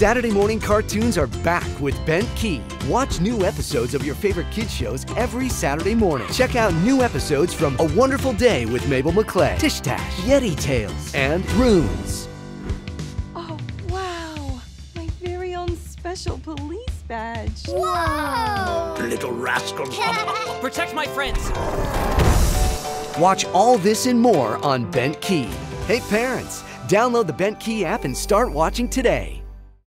Saturday morning cartoons are back with Bentkey. Watch new episodes of your favorite kids shows every Saturday morning. Check out new episodes from A Wonderful Day with Mabel McClay, Tish Tash, Yeti Tales, and Runes. Oh, wow. My very own special police badge. Whoa! Little rascal, Protect my friends! Watch all this and more on Bentkey. Hey parents, download the Bentkey app and start watching today.